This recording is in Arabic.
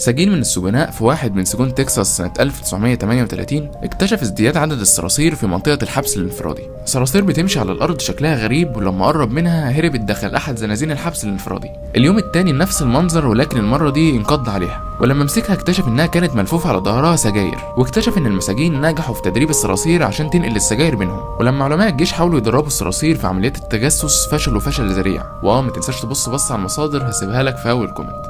سجين من السجناء في واحد من سجون تكساس سنة 1938 اكتشف ازدياد عدد الصراصير في منطقة الحبس الانفرادي. صراصير بتمشي على الأرض شكلها غريب ولما قرب منها هربت داخل أحد زنازين الحبس الانفرادي. اليوم التاني نفس المنظر ولكن المرة دي انقض عليها. ولما مسكها اكتشف إنها كانت ملفوفة على ظهرها سجاير. واكتشف إن المساجين نجحوا في تدريب الصراصير عشان تنقل السجاير بينهم. ولما علماء الجيش حاولوا يدربوا الصراصير في عمليات التجسس فشلوا فشل ذريع. وآه ما تنساش تبص بص على المصادر هسيبها لك في أول comment